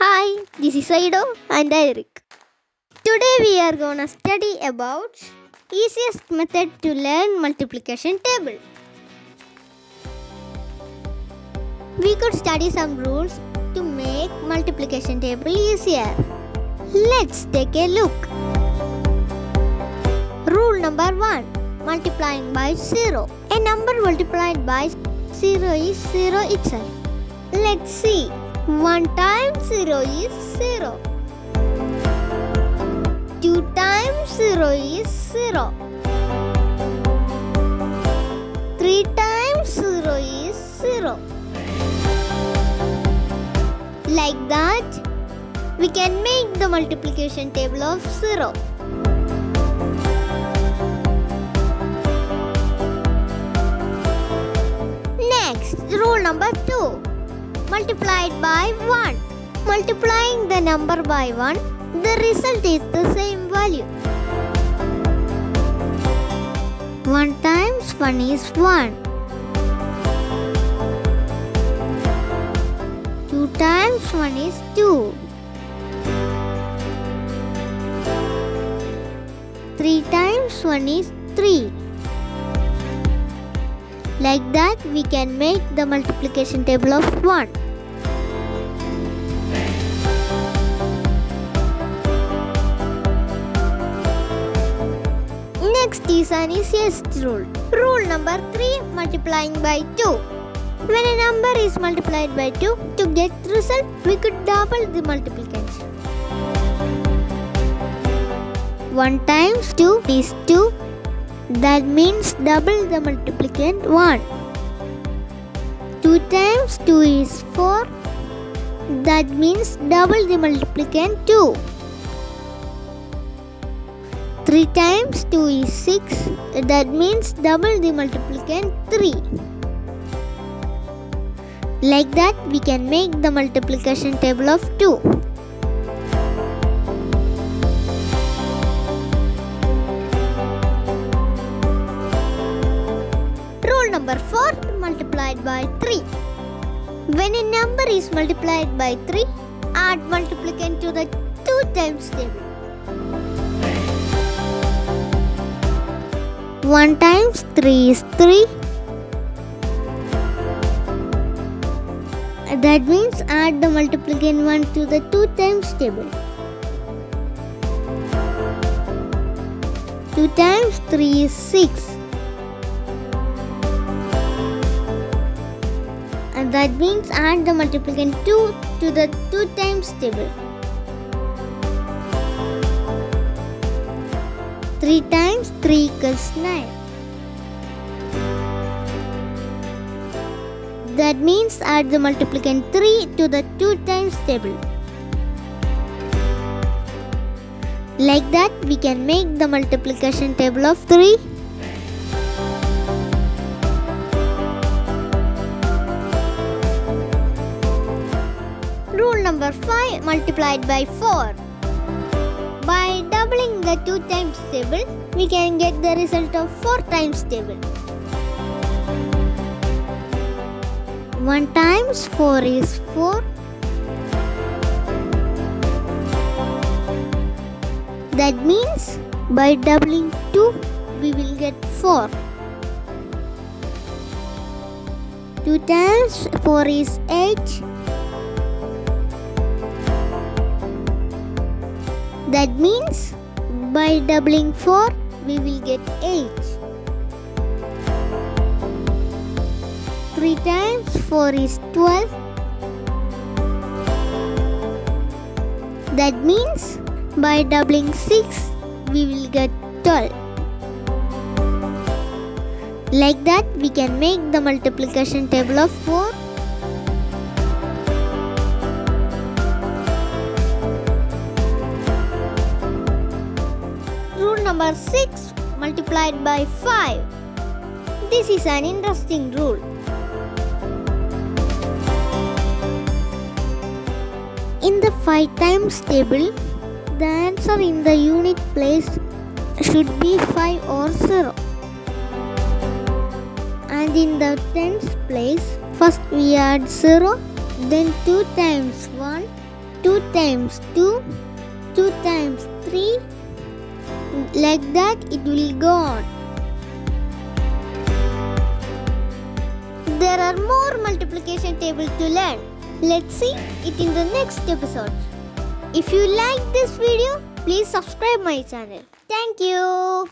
Hi, this is Aido and Airic. Today we are gonna study about easiest method to learn multiplication table. We could study some rules to make multiplication table easier. Let's take a look. Rule number 1 Multiplying by 0. A number multiplied by 0 is 0 itself. Let's see. 1 times 0 is 0. 2 times 0 is 0. 3 times 0 is 0. Like that, we can make the multiplication table of 0. Next, rule number 2 multiplied by 1. Multiplying the number by 1, the result is the same value. 1 times 1 is 1. 2 times 1 is 2. 3 times 1 is 3. Like that, we can make the multiplication table of 1. Is an easiest rule. Rule number 3 multiplying by 2. When a number is multiplied by 2, to get the result, we could double the multiplication. 1 times 2 is 2 that means double the multiplicand 1. 2 times 2 is 4. That means double the multiplicand 2. 3 times 2 is 6. That means double the multiplicand 3. Like that we can make the multiplication table of 2. Rule number 4 multiplied by 3. When a number is multiplied by 3, add multiplicand to the 2 times table. 1 times 3 is 3. That means add the multiplicand 1 to the 2 times table. 2 times 3 is 6. and that means add the multiplicand 2 to the 2 times table. 3 times 3 equals 9. That means add the multiplicand 3 to the 2 times table. Like that we can make the multiplication table of 3 Rule number 5 multiplied by 4. By the 2 times table, we can get the result of 4 times table. 1 times 4 is 4. That means by doubling 2, we will get 4. 2 times 4 is 8. That means by doubling 4 we will get 8. 3 times 4 is 12. That means by doubling 6 we will get 12. Like that we can make the multiplication table of 4 number 6 multiplied by 5. This is an interesting rule. In the 5 times table, the answer in the unit place should be 5 or 0. And in the tens place, first we add 0, then 2 times 1, 2 times 2, 2 times 3. Like that it will go on. There are more multiplication tables to learn. Let's see it in the next episode. If you like this video, please subscribe my channel. Thank you.